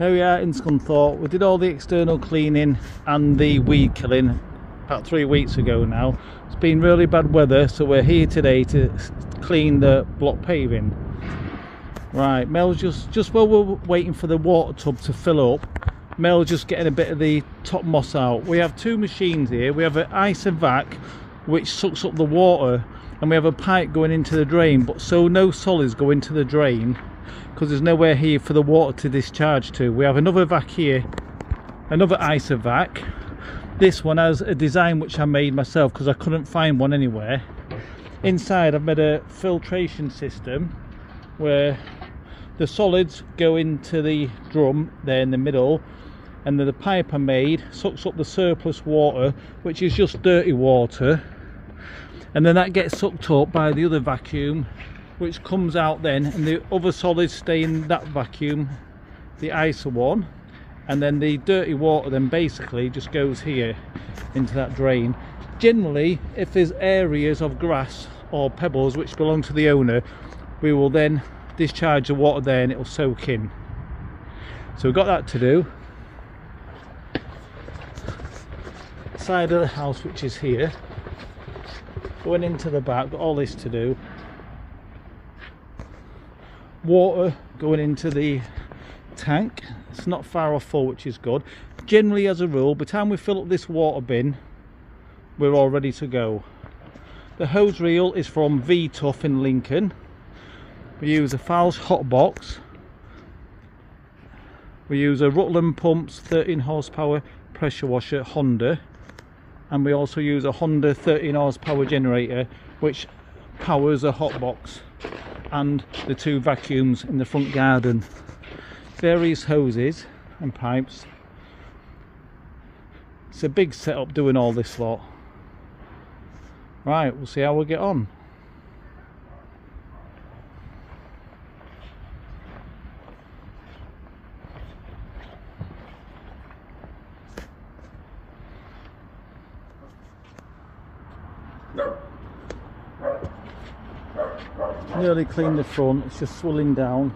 Here we are in Scunthorpe. We did all the external cleaning and the weed killing about three weeks ago now. It's been really bad weather, so we're here today to clean the block paving. Right, Mel's just just while we're waiting for the water tub to fill up, Mel's just getting a bit of the top moss out. We have two machines here. We have an Isovac, which sucks up the water, and we have a pipe going into the drain, but so no solids go into the drain because there's nowhere here for the water to discharge to. We have another vac here, another Isovac. This one has a design which I made myself because I couldn't find one anywhere. Inside I've made a filtration system where the solids go into the drum there in the middle and then the pipe I made sucks up the surplus water which is just dirty water and then that gets sucked up by the other vacuum which comes out then and the other solids stay in that vacuum the ISO one and then the dirty water then basically just goes here into that drain. Generally if there's areas of grass or pebbles which belong to the owner we will then discharge the water there and it'll soak in. So we've got that to do. Side of the house which is here. Going into the back got all this to do water going into the tank. It's not far off full which is good. Generally as a rule by the time we fill up this water bin we're all ready to go. The hose reel is from V-Tuf in Lincoln. We use a Falsch hot box. We use a Rutland Pumps 13 horsepower pressure washer Honda. And we also use a Honda 13 horsepower generator which powers a hot box and the two vacuums in the front garden. Various hoses and pipes. It's a big setup doing all this lot. Right we'll see how we get on nearly cleaned the front it's just swelling down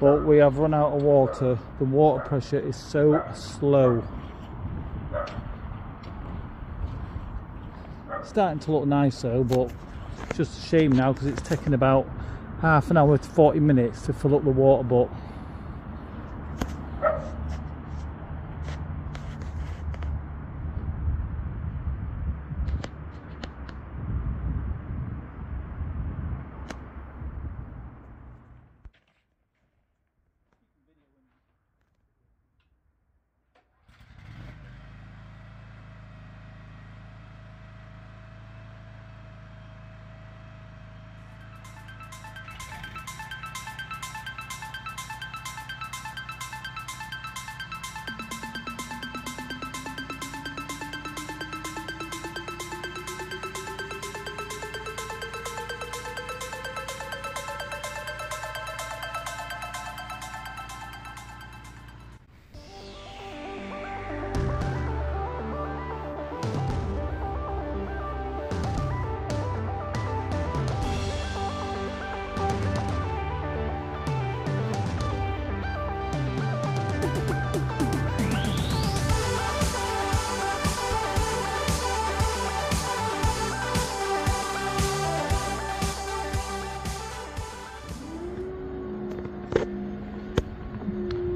but we have run out of water. The water pressure is so slow. It's starting to look nice though but it's just a shame now because it's taking about half an hour to 40 minutes to fill up the water but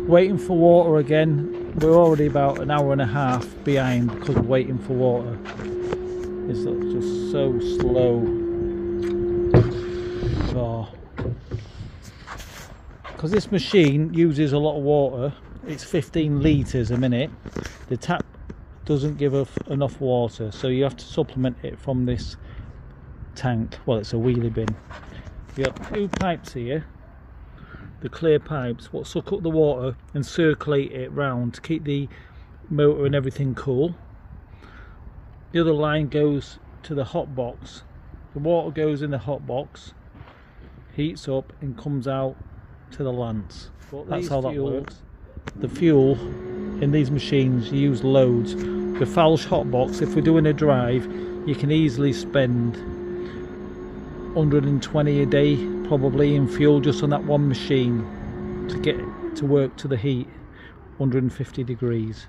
waiting for water again. We're already about an hour and a half behind because we're waiting for water it's just so slow. Because this machine uses a lot of water. It's 15 litres a minute. The tap doesn't give enough water so you have to supplement it from this tank. Well it's a wheelie bin. You got two pipes here the clear pipes what suck up the water and circulate it round to keep the motor and everything cool. The other line goes to the hot box. The water goes in the hot box heats up and comes out to the lance but that's how that works. The fuel in these machines you use loads. The Falsch hot box if we're doing a drive you can easily spend 120 a day probably in fuel just on that one machine to get to work to the heat 150 degrees.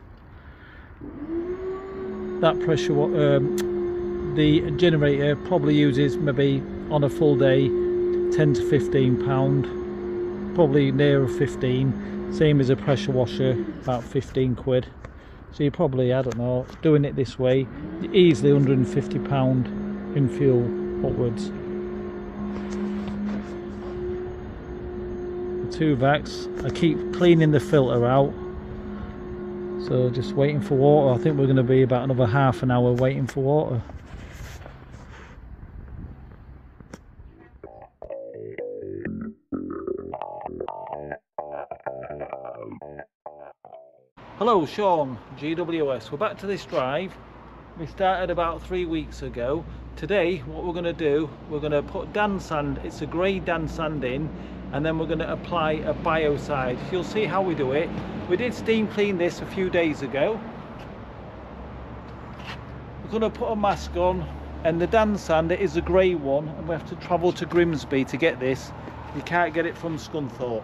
That pressure, um, the generator probably uses maybe on a full day 10 to 15 pound, probably nearer 15. Same as a pressure washer, about 15 quid. So you're probably, I don't know, doing it this way, easily 150 pound in fuel upwards. Two vacs, I keep cleaning the filter out. So just waiting for water. I think we're going to be about another half an hour waiting for water. Hello Sean, GWS. We're back to this drive. We started about three weeks ago. Today what we're going to do, we're going to put Dansand, it's a grey Dansand in and then we're going to apply a biocide. You'll see how we do it. We did steam clean this a few days ago. We're going to put a mask on and the Dansand it is a grey one and we have to travel to Grimsby to get this. You can't get it from Scunthorpe.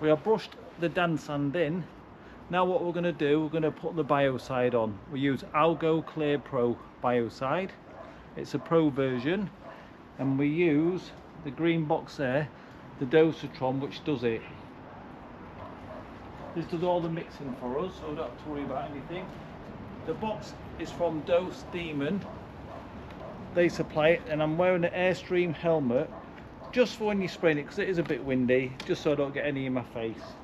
We have brushed the Dansand in. Now what we're going to do we're going to put the biocide on. We use algo clear pro biocide it's a pro version. And we use the green box there the dosatron which does it. This does all the mixing for us so we don't have to worry about anything. The box is from dose demon. They supply it and i'm wearing an airstream helmet just for when you spray it because it is a bit windy just so I don't get any in my face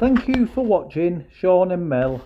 Thank you for watching Sean and Mel